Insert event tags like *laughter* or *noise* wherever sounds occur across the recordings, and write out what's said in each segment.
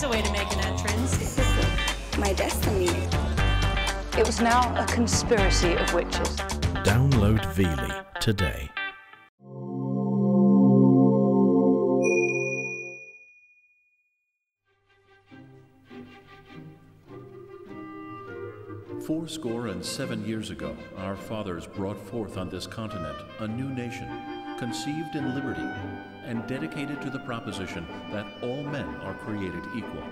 there's a way to make an entrance. My destiny. It was now a conspiracy of witches. Download Veely today. Fourscore and seven years ago, our fathers brought forth on this continent a new nation, conceived in liberty, and dedicated to the proposition that all men are created equal.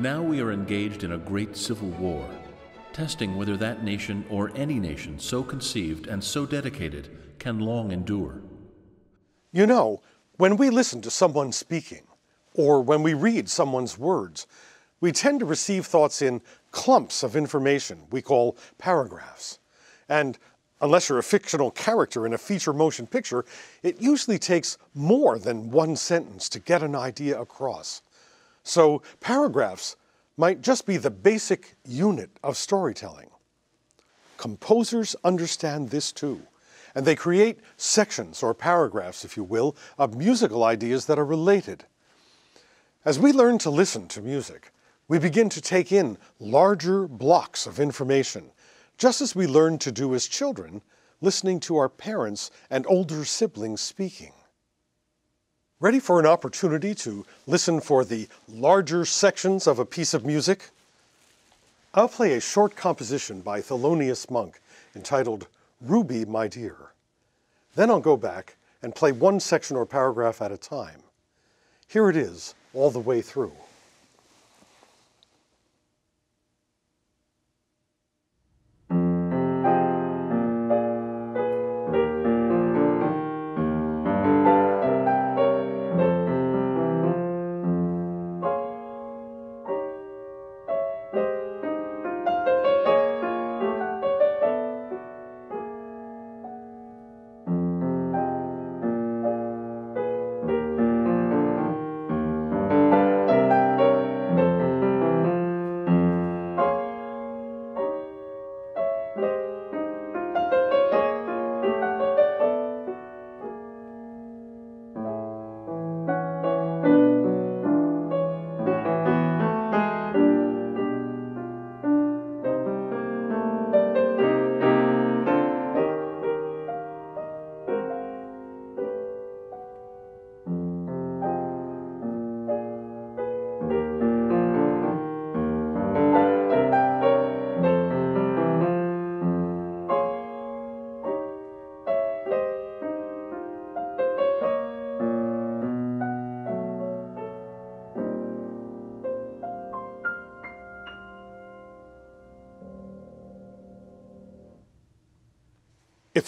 Now we are engaged in a great civil war, testing whether that nation or any nation so conceived and so dedicated can long endure. You know, when we listen to someone speaking, or when we read someone's words, we tend to receive thoughts in clumps of information we call paragraphs. And unless you're a fictional character in a feature motion picture, it usually takes more than one sentence to get an idea across. So paragraphs might just be the basic unit of storytelling. Composers understand this too, and they create sections or paragraphs, if you will, of musical ideas that are related. As we learn to listen to music, we begin to take in larger blocks of information, just as we learn to do as children, listening to our parents and older siblings speaking. Ready for an opportunity to listen for the larger sections of a piece of music? I'll play a short composition by Thelonious Monk entitled Ruby, My Dear. Then I'll go back and play one section or paragraph at a time. Here it is, all the way through.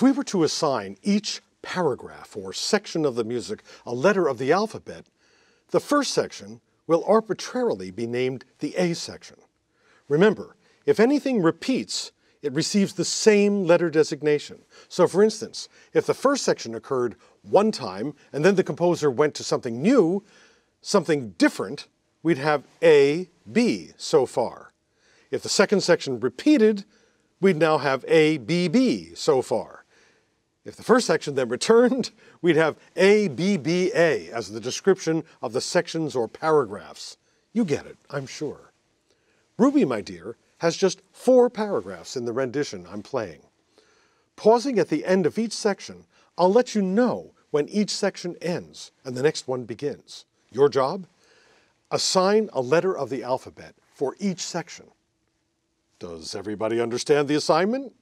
If we were to assign each paragraph or section of the music a letter of the alphabet, the first section will arbitrarily be named the A section. Remember, if anything repeats, it receives the same letter designation. So for instance, if the first section occurred one time and then the composer went to something new, something different, we'd have A, B so far. If the second section repeated, we'd now have A, B, B so far. If the first section then returned, *laughs* we'd have A, B, B, A as the description of the sections or paragraphs. You get it, I'm sure. Ruby, my dear, has just four paragraphs in the rendition I'm playing. Pausing at the end of each section, I'll let you know when each section ends and the next one begins. Your job? Assign a letter of the alphabet for each section. Does everybody understand the assignment?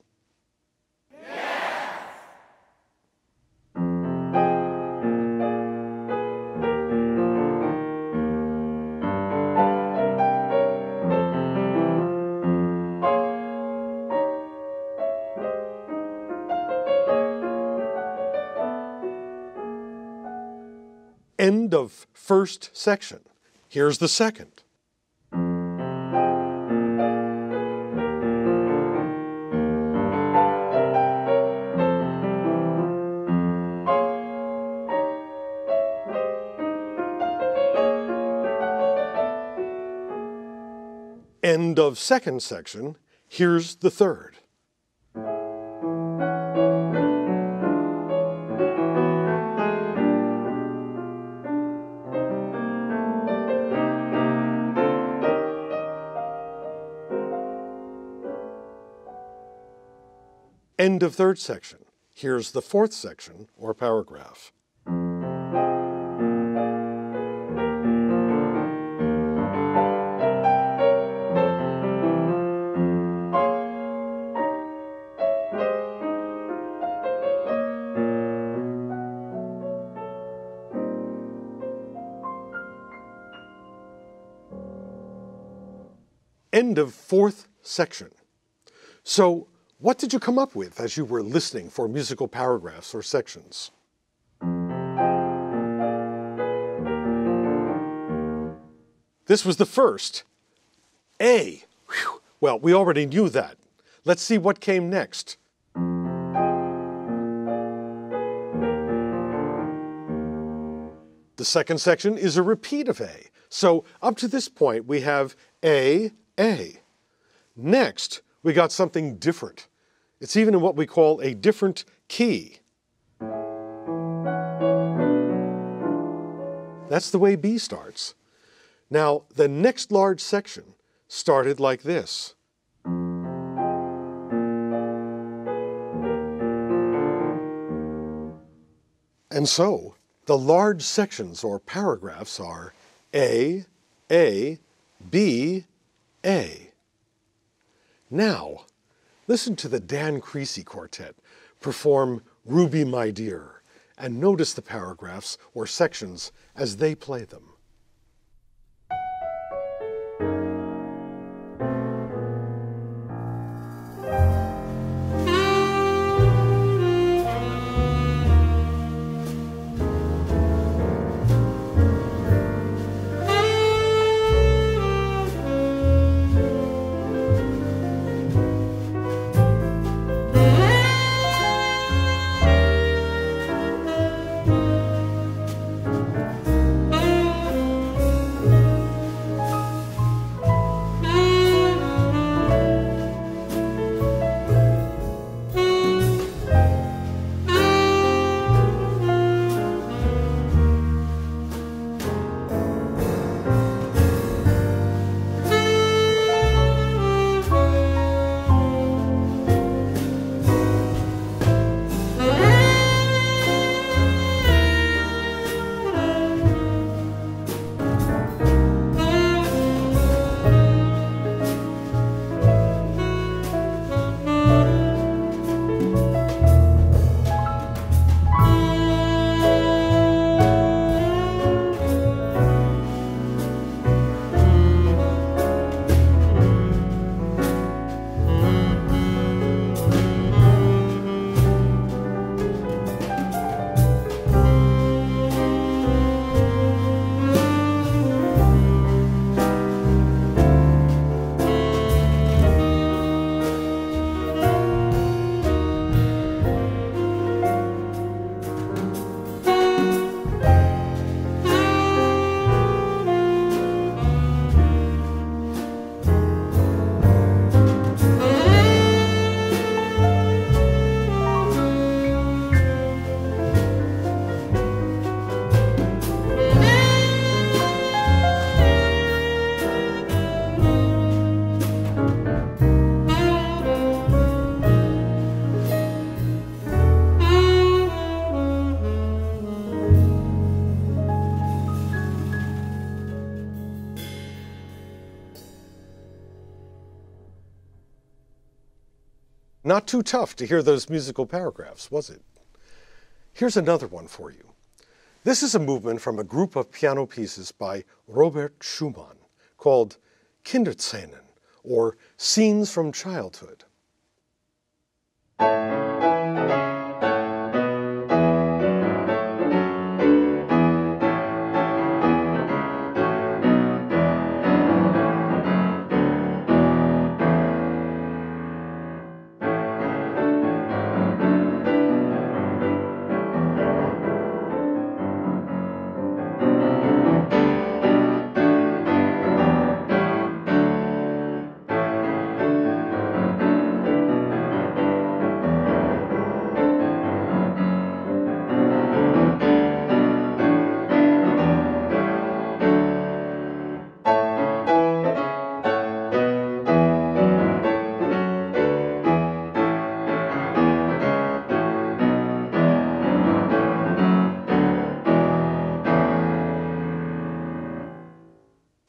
End of first section. Here's the second. End of second section. Here's the third. End of third section. Here's the fourth section or paragraph. End of fourth section. So, what did you come up with as you were listening for musical paragraphs or sections? This was the first. A. Whew. Well, we already knew that. Let's see what came next. The second section is a repeat of A. So up to this point, we have A, A. Next, we got something different. It's even in what we call a different key. That's the way B starts. Now, the next large section started like this. And so, the large sections or paragraphs are A, A, B, A. Now, listen to the Dan Creasy Quartet perform Ruby My Dear and notice the paragraphs or sections as they play them. Not too tough to hear those musical paragraphs, was it? Here's another one for you. This is a movement from a group of piano pieces by Robert Schumann called Kinderszenen, or Scenes from Childhood.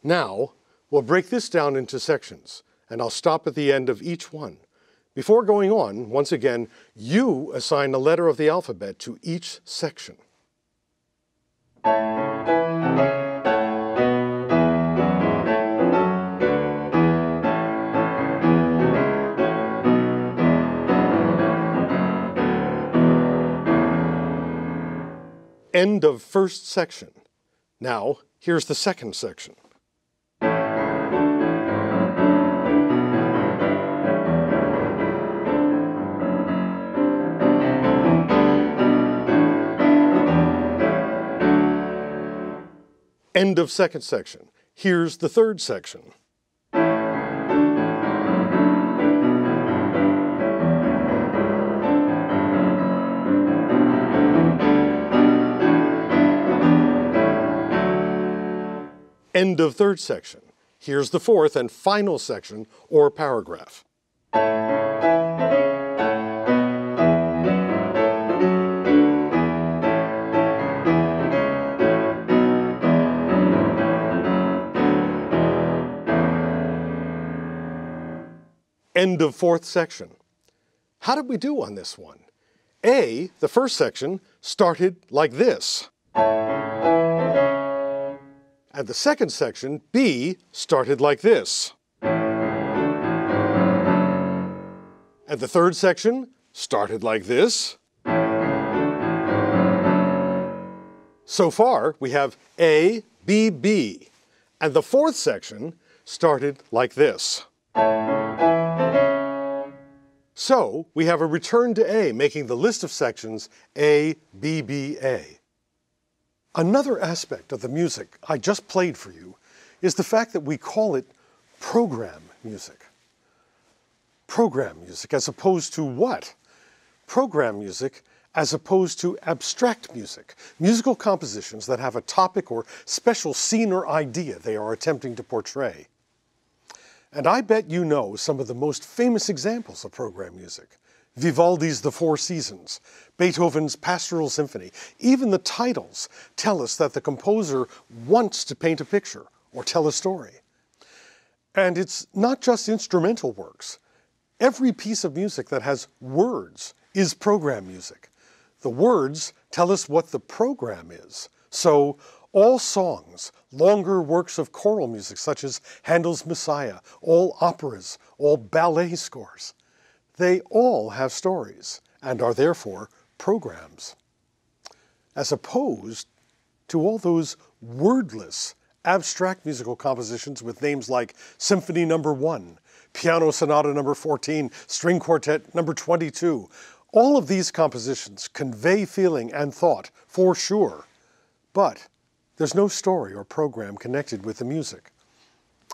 Now, we'll break this down into sections, and I'll stop at the end of each one. Before going on, once again, you assign a letter of the alphabet to each section. End of first section. Now, here's the second section. End of second section. Here's the third section. End of third section. Here's the fourth and final section or paragraph. End of fourth section. How did we do on this one? A, the first section, started like this. And the second section, B, started like this. And the third section started like this. So far, we have A, B, B. And the fourth section started like this. So we have a return to A, making the list of sections A, B, B, A. Another aspect of the music I just played for you is the fact that we call it program music. Program music as opposed to what? Program music as opposed to abstract music, musical compositions that have a topic or special scene or idea they are attempting to portray. And I bet you know some of the most famous examples of program music. Vivaldi's The Four Seasons, Beethoven's Pastoral Symphony. Even the titles tell us that the composer wants to paint a picture or tell a story. And it's not just instrumental works. Every piece of music that has words is program music. The words tell us what the program is. So all songs, longer works of choral music such as Handel's Messiah, all operas, all ballet scores, they all have stories and are therefore programs. As opposed to all those wordless, abstract musical compositions with names like Symphony Number no. 1, Piano Sonata Number no. 14, String Quartet Number 22. All of these compositions convey feeling and thought, for sure, but there's no story or program connected with the music.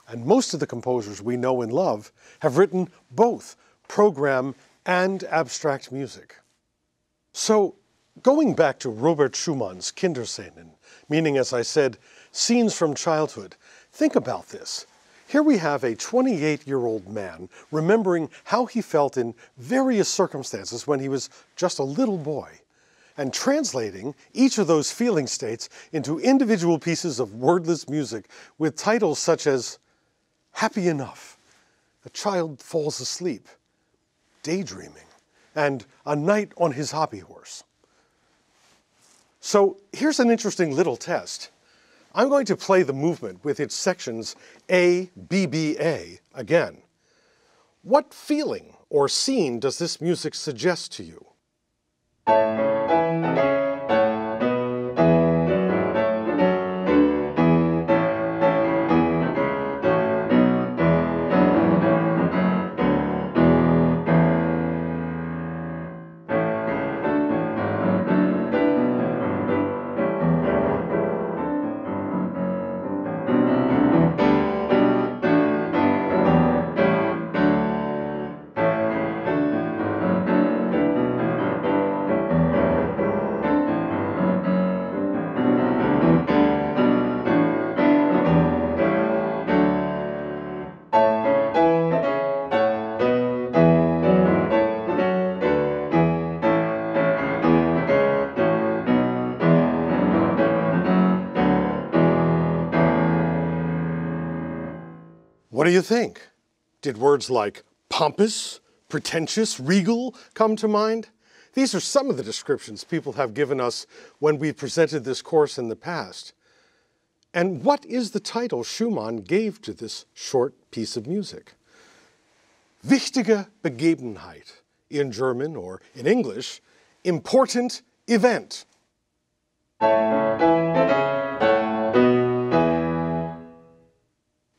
And most of the composers we know and love have written both program and abstract music. So, going back to Robert Schumann's Kinderszenen, meaning, as I said, scenes from childhood, think about this. Here we have a 28 year old man remembering how he felt in various circumstances when he was just a little boy and translating each of those feeling states into individual pieces of wordless music with titles such as Happy Enough, A Child Falls Asleep, Daydreaming, and A Night on His Hobby Horse. So here's an interesting little test. I'm going to play the movement with its sections A, B, B, A again. What feeling or scene does this music suggest to you? Thank you. You think? Did words like pompous, pretentious, regal come to mind? These are some of the descriptions people have given us when we presented this course in the past. And what is the title Schumann gave to this short piece of music? Wichtige Begebenheit in German or in English, important event.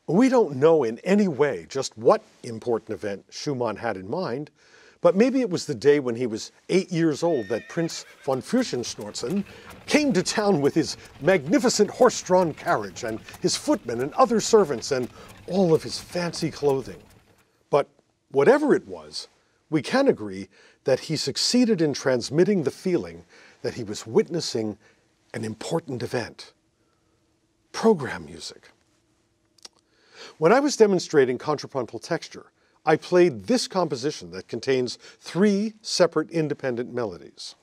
We don't know in any way just what important event Schumann had in mind, but maybe it was the day when he was eight years old that Prince von Fürstenschnorzen came to town with his magnificent horse drawn carriage and his footmen and other servants and all of his fancy clothing. But whatever it was, we can agree that he succeeded in transmitting the feeling that he was witnessing an important event. Program music. When I was demonstrating contrapuntal texture, I played this composition that contains three separate independent melodies.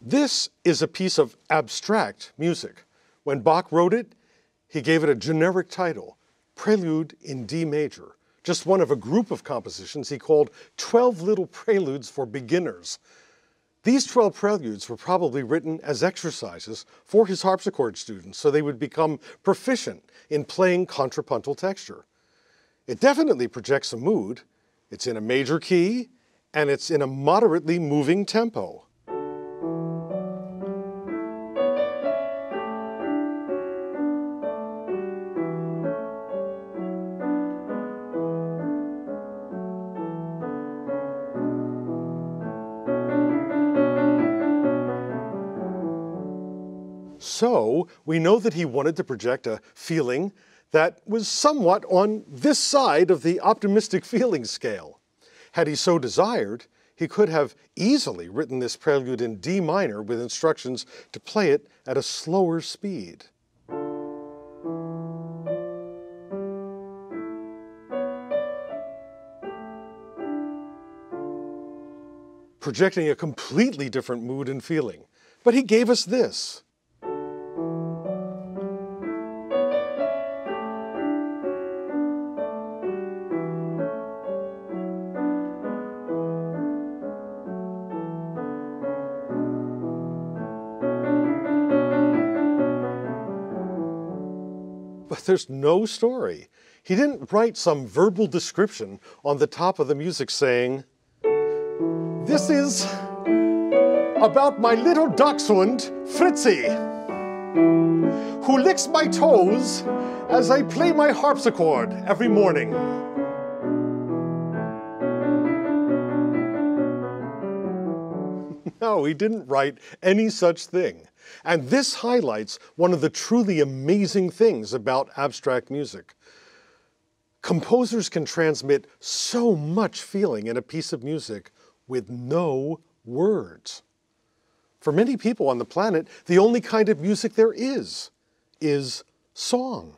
This is a piece of abstract music. When Bach wrote it, he gave it a generic title, Prelude in D major, just one of a group of compositions he called 12 Little Preludes for Beginners. These 12 preludes were probably written as exercises for his harpsichord students so they would become proficient in playing contrapuntal texture. It definitely projects a mood, it's in a major key, and it's in a moderately moving tempo. We know that he wanted to project a feeling that was somewhat on this side of the optimistic feeling scale. Had he so desired, he could have easily written this prelude in D minor with instructions to play it at a slower speed. Projecting a completely different mood and feeling. But he gave us this. There's no story. He didn't write some verbal description on the top of the music saying, This is about my little dachshund, Fritzy, who licks my toes as I play my harpsichord every morning. *laughs* No, he didn't write any such thing. And this highlights one of the truly amazing things about abstract music. Composers can transmit so much feeling in a piece of music with no words. For many people on the planet, the only kind of music there is, is song.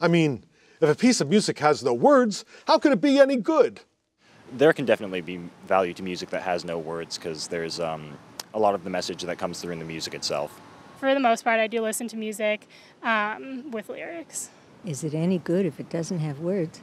I mean, if a piece of music has no words, how could it be any good? there can definitely be value to music that has no words because there's um, a lot of the message that comes through in the music itself. For the most part, I do listen to music um, with lyrics. Is it any good if it doesn't have words?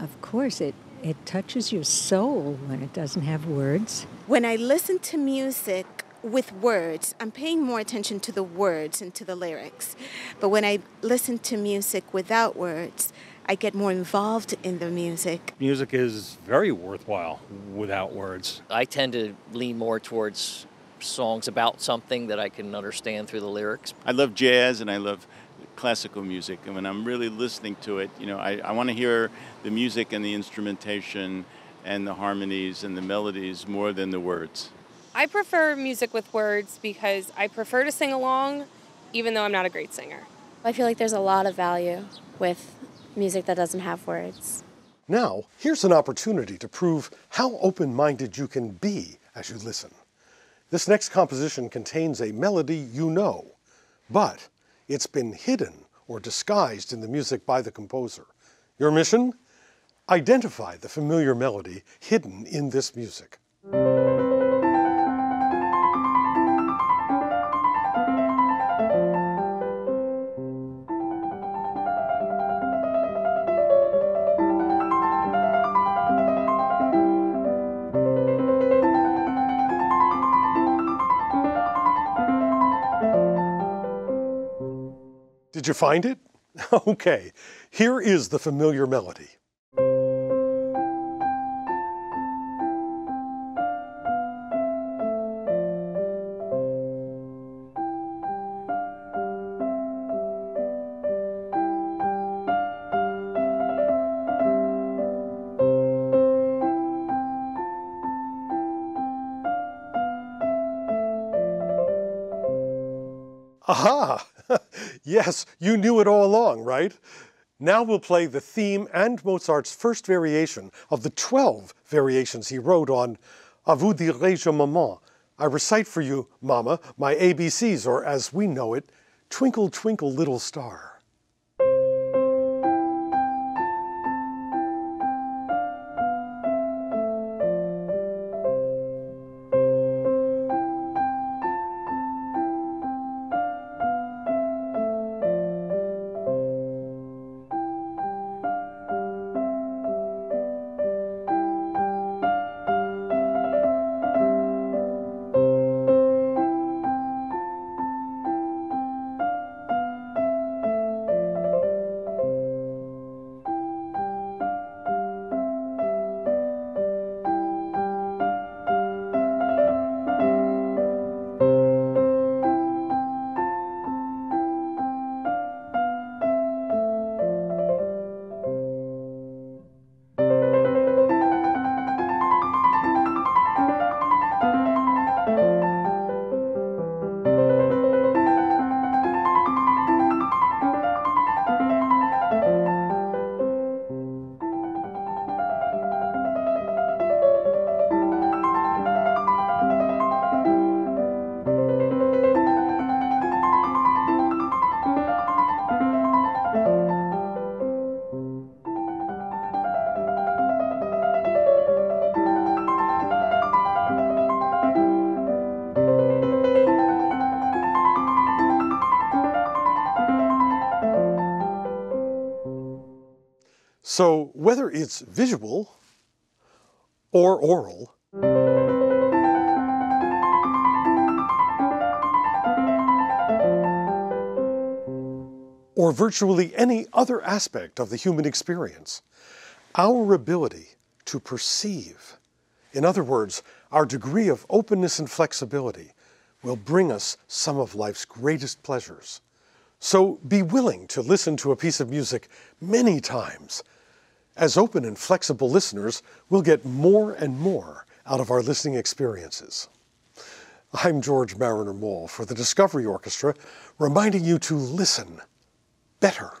Of course, it, it touches your soul when it doesn't have words. When I listen to music with words, I'm paying more attention to the words and to the lyrics. But when I listen to music without words, I get more involved in the music. Music is very worthwhile without words. I tend to lean more towards songs about something that I can understand through the lyrics. I love jazz and I love classical music. And when I'm really listening to it, you know, I, I want to hear the music and the instrumentation and the harmonies and the melodies more than the words. I prefer music with words because I prefer to sing along, even though I'm not a great singer. I feel like there's a lot of value with music that doesn't have words. Now, here's an opportunity to prove how open minded you can be as you listen. This next composition contains a melody you know, but it's been hidden or disguised in the music by the composer. Your mission? Identify the familiar melody hidden in this music. Did you find it? *laughs* Okay, here is the familiar melody. Aha! *laughs* yes, you knew it all along, right? Now we'll play the theme and Mozart's first variation of the 12 variations he wrote on A vous dirai-je maman. I recite for you, Mama, my ABCs, or as we know it, Twinkle, Twinkle, Little Star. So whether it's visual or oral, or virtually any other aspect of the human experience, our ability to perceive, in other words, our degree of openness and flexibility, will bring us some of life's greatest pleasures. So be willing to listen to a piece of music many times. As open and flexible listeners, we'll get more and more out of our listening experiences. I'm George Marriner Maull for the Discovery Orchestra, reminding you to listen better.